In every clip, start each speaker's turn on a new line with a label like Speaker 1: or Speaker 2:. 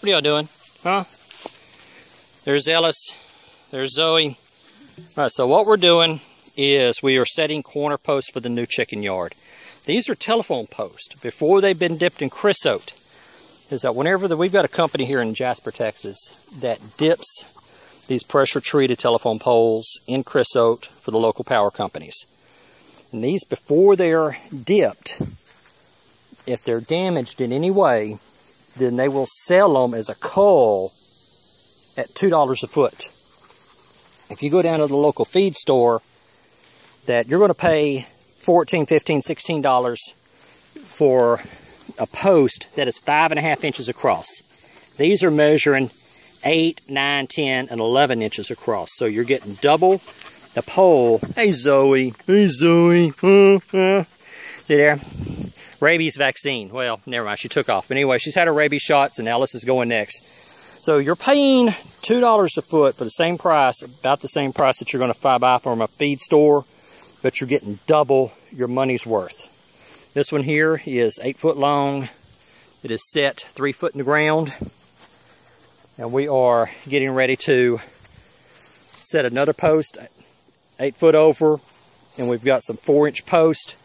Speaker 1: What are y'all doing? Huh? There's Ellis. There's Zoe. All right, so what we're doing is we are setting corner posts for the new chicken yard. These are telephone posts before they've been dipped in creosote. Is that whenever the, we've got a company here in Jasper, Texas that dips these pressure treated telephone poles in creosote for the local power companies. And these before they're dipped, if they're damaged in any way, then they will sell them as a cull at $2 a foot. If you go down to the local feed store, that you're going to pay 14 15 $16 for a post that is five and a half inches across. These are measuring 8, 9, 10, and 11 inches across. So you're getting double the pole. Hey, Zoe. Hey, Zoe. See there? Rabies vaccine. Well, never mind, she took off. But anyway, she's had her rabies shots and Alice is going next. So you're paying $2 a foot for the same price, about the same price that you're going to buy from a feed store, but you're getting double your money's worth. This one here is 8 foot long. It is set 3 foot in the ground. And we are getting ready to set another post 8 foot over. And we've got some 4 inch posts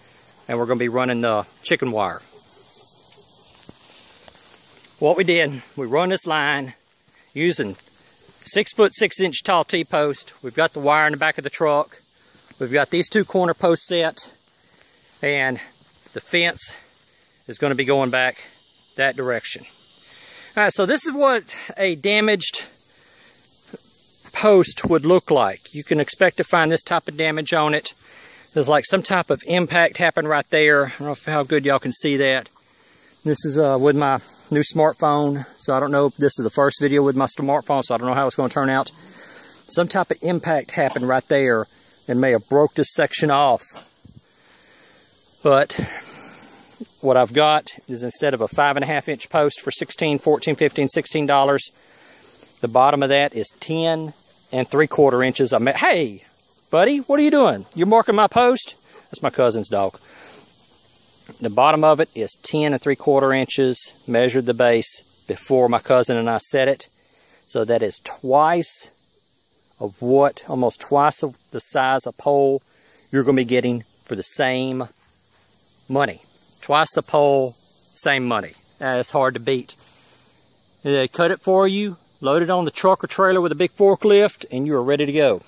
Speaker 1: and we're going to be running the chicken wire. What we did, we run this line using six foot six inch tall T-post. We've got the wire in the back of the truck. We've got these two corner posts set and the fence is going to be going back that direction. All right, so this is what a damaged post would look like. You can expect to find this type of damage on it. There's like some type of impact happened right there. I don't know how good y'all can see that. This is uh, with my new smartphone. So I don't know if this is the first video with my smartphone, so I don't know how it's going to turn out. Some type of impact happened right there and may have broke this section off. But what I've got is instead of a five and a half inch post for 16, 14, 15, 16 dollars, the bottom of that is 10 and three quarter inches. I hey, Buddy, what are you doing? You're marking my post? That's my cousin's dog. The bottom of it is 10 and 3 quarter inches. Measured the base before my cousin and I set it. So that is twice of what, almost twice of the size of pole you're going to be getting for the same money. Twice the pole, same money. That's hard to beat. They cut it for you, load it on the truck or trailer with a big forklift, and you are ready to go.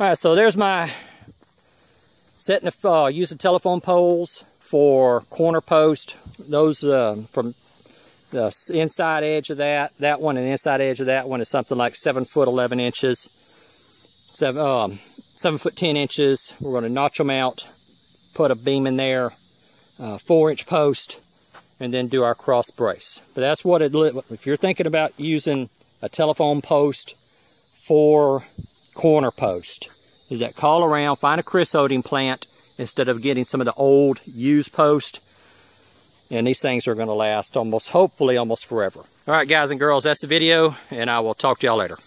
Speaker 1: All right, so there's my setting of uh, using telephone poles for corner post. Those uh, from the inside edge of that, that one and the inside edge of that one is something like seven foot 11 inches, seven, um, seven foot 10 inches. We're going to notch them out, put a beam in there, uh, four inch post, and then do our cross brace. But that's what it, if you're thinking about using a telephone post for corner post is that call around, find a creosoting plant instead of getting some of the old used post. And these things are going to last almost, hopefully, almost forever. All right, guys and girls, that's the video, and I will talk to y'all later.